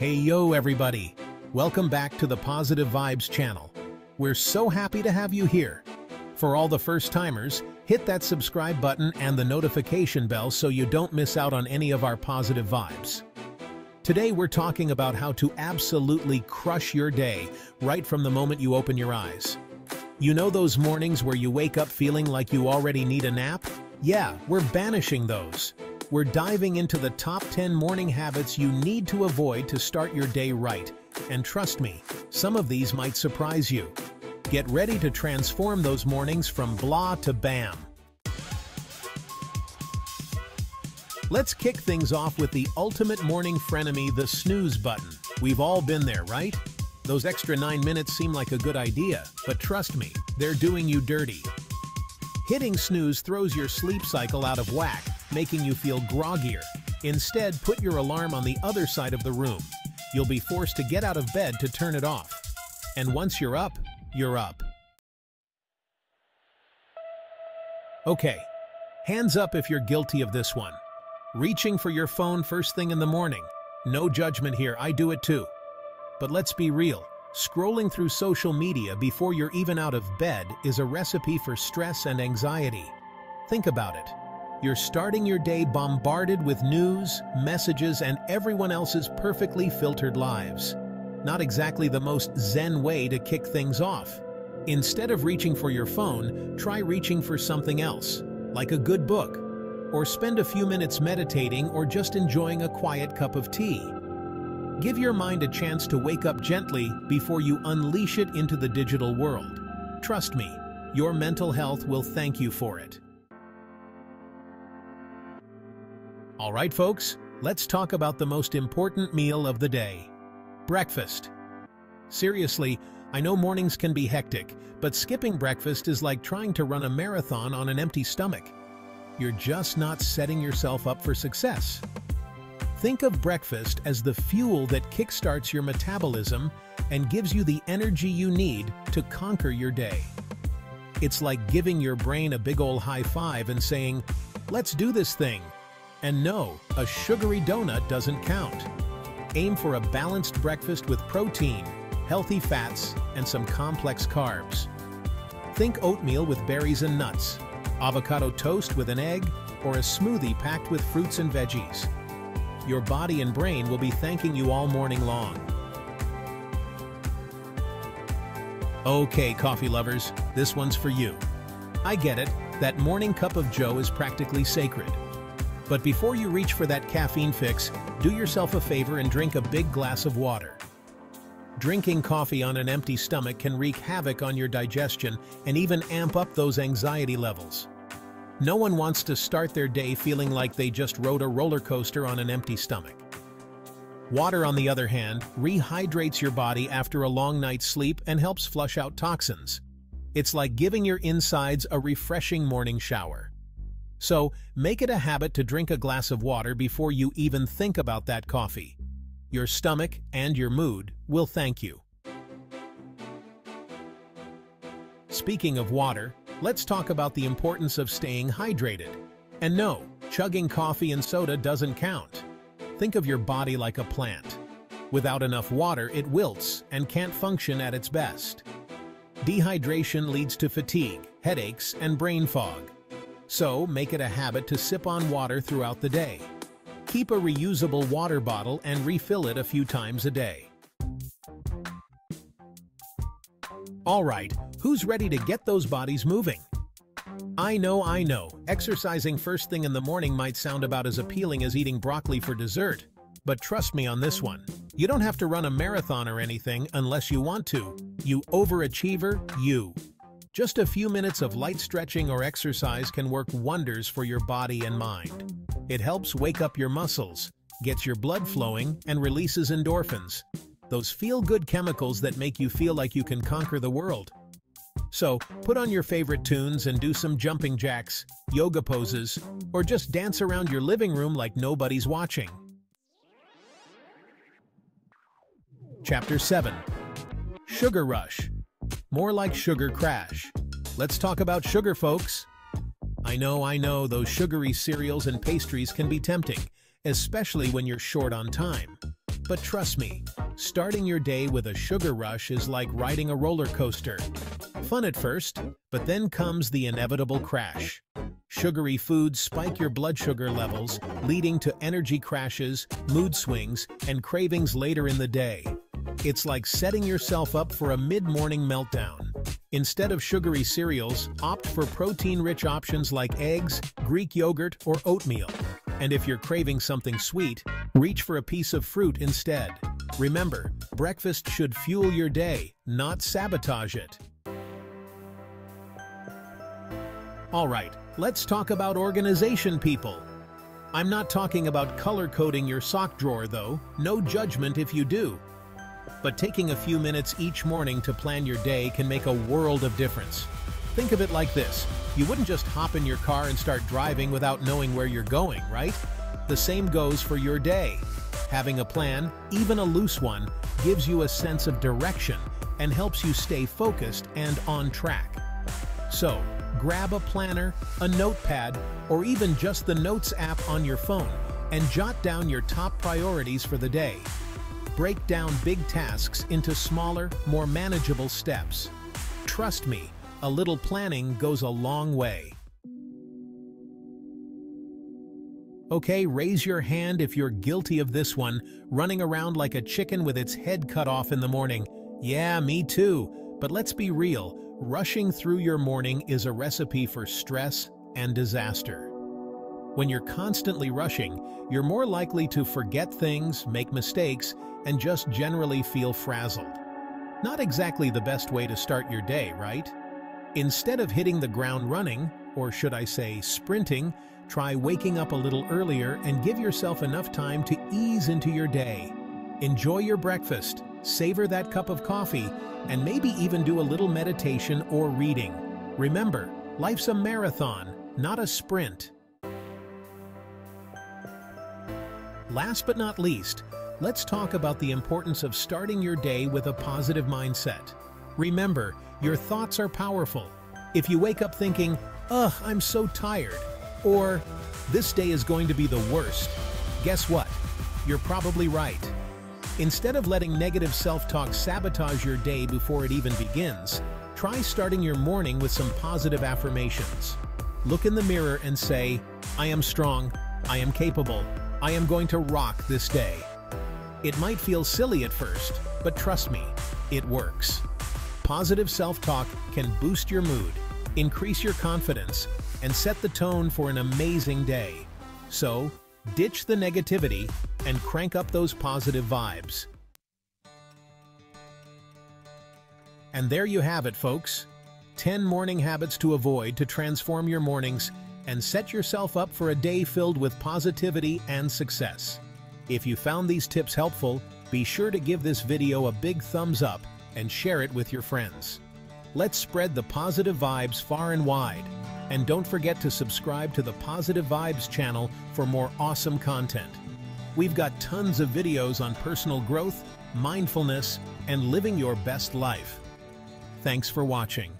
Hey yo everybody! Welcome back to the Positive Vibes channel. We're so happy to have you here. For all the first-timers, hit that subscribe button and the notification bell so you don't miss out on any of our positive vibes. Today we're talking about how to absolutely crush your day right from the moment you open your eyes. You know those mornings where you wake up feeling like you already need a nap? Yeah, we're banishing those. We're diving into the top 10 morning habits you need to avoid to start your day right. And trust me, some of these might surprise you. Get ready to transform those mornings from blah to bam. Let's kick things off with the ultimate morning frenemy, the snooze button. We've all been there, right? Those extra nine minutes seem like a good idea, but trust me, they're doing you dirty. Hitting snooze throws your sleep cycle out of whack, making you feel groggier. Instead, put your alarm on the other side of the room. You'll be forced to get out of bed to turn it off. And once you're up, you're up. Okay, hands up if you're guilty of this one. Reaching for your phone first thing in the morning. No judgment here, I do it too. But let's be real, scrolling through social media before you're even out of bed is a recipe for stress and anxiety. Think about it. You're starting your day bombarded with news, messages, and everyone else's perfectly filtered lives. Not exactly the most zen way to kick things off. Instead of reaching for your phone, try reaching for something else, like a good book, or spend a few minutes meditating or just enjoying a quiet cup of tea. Give your mind a chance to wake up gently before you unleash it into the digital world. Trust me, your mental health will thank you for it. All right, folks, let's talk about the most important meal of the day. Breakfast. Seriously, I know mornings can be hectic, but skipping breakfast is like trying to run a marathon on an empty stomach. You're just not setting yourself up for success. Think of breakfast as the fuel that kickstarts your metabolism and gives you the energy you need to conquer your day. It's like giving your brain a big ol' high five and saying, let's do this thing, and no, a sugary donut doesn't count. Aim for a balanced breakfast with protein, healthy fats, and some complex carbs. Think oatmeal with berries and nuts, avocado toast with an egg, or a smoothie packed with fruits and veggies. Your body and brain will be thanking you all morning long. Okay, coffee lovers, this one's for you. I get it, that morning cup of joe is practically sacred. But before you reach for that caffeine fix, do yourself a favor and drink a big glass of water. Drinking coffee on an empty stomach can wreak havoc on your digestion and even amp up those anxiety levels. No one wants to start their day feeling like they just rode a roller coaster on an empty stomach. Water, on the other hand, rehydrates your body after a long night's sleep and helps flush out toxins. It's like giving your insides a refreshing morning shower. So, make it a habit to drink a glass of water before you even think about that coffee. Your stomach and your mood will thank you. Speaking of water, let's talk about the importance of staying hydrated. And no, chugging coffee and soda doesn't count. Think of your body like a plant. Without enough water, it wilts and can't function at its best. Dehydration leads to fatigue, headaches, and brain fog. So make it a habit to sip on water throughout the day. Keep a reusable water bottle and refill it a few times a day. Alright, who's ready to get those bodies moving? I know, I know, exercising first thing in the morning might sound about as appealing as eating broccoli for dessert. But trust me on this one. You don't have to run a marathon or anything unless you want to. You overachiever, you. Just a few minutes of light stretching or exercise can work wonders for your body and mind. It helps wake up your muscles, gets your blood flowing, and releases endorphins, those feel-good chemicals that make you feel like you can conquer the world. So, put on your favorite tunes and do some jumping jacks, yoga poses, or just dance around your living room like nobody's watching. Chapter 7 Sugar Rush more like sugar crash. Let's talk about sugar, folks. I know, I know, those sugary cereals and pastries can be tempting, especially when you're short on time. But trust me, starting your day with a sugar rush is like riding a roller coaster. Fun at first, but then comes the inevitable crash. Sugary foods spike your blood sugar levels, leading to energy crashes, mood swings, and cravings later in the day. It's like setting yourself up for a mid-morning meltdown. Instead of sugary cereals, opt for protein-rich options like eggs, Greek yogurt, or oatmeal. And if you're craving something sweet, reach for a piece of fruit instead. Remember, breakfast should fuel your day, not sabotage it. Alright, let's talk about organization people. I'm not talking about color-coding your sock drawer though, no judgment if you do. But taking a few minutes each morning to plan your day can make a world of difference. Think of it like this. You wouldn't just hop in your car and start driving without knowing where you're going, right? The same goes for your day. Having a plan, even a loose one, gives you a sense of direction and helps you stay focused and on track. So, grab a planner, a notepad, or even just the Notes app on your phone and jot down your top priorities for the day break down big tasks into smaller, more manageable steps. Trust me, a little planning goes a long way. Okay, raise your hand if you're guilty of this one, running around like a chicken with its head cut off in the morning. Yeah, me too. But let's be real, rushing through your morning is a recipe for stress and disaster. When you're constantly rushing, you're more likely to forget things, make mistakes, and just generally feel frazzled. Not exactly the best way to start your day, right? Instead of hitting the ground running, or should I say sprinting, try waking up a little earlier and give yourself enough time to ease into your day. Enjoy your breakfast, savor that cup of coffee, and maybe even do a little meditation or reading. Remember, life's a marathon, not a sprint. Last but not least, let's talk about the importance of starting your day with a positive mindset. Remember, your thoughts are powerful. If you wake up thinking, ugh, I'm so tired, or this day is going to be the worst, guess what? You're probably right. Instead of letting negative self-talk sabotage your day before it even begins, try starting your morning with some positive affirmations. Look in the mirror and say, I am strong, I am capable, I am going to rock this day. It might feel silly at first, but trust me, it works. Positive self-talk can boost your mood, increase your confidence, and set the tone for an amazing day. So, ditch the negativity and crank up those positive vibes. And there you have it, folks. 10 morning habits to avoid to transform your mornings and set yourself up for a day filled with positivity and success. If you found these tips helpful, be sure to give this video a big thumbs up and share it with your friends. Let's spread the positive vibes far and wide. And don't forget to subscribe to the Positive Vibes channel for more awesome content. We've got tons of videos on personal growth, mindfulness, and living your best life. Thanks for watching.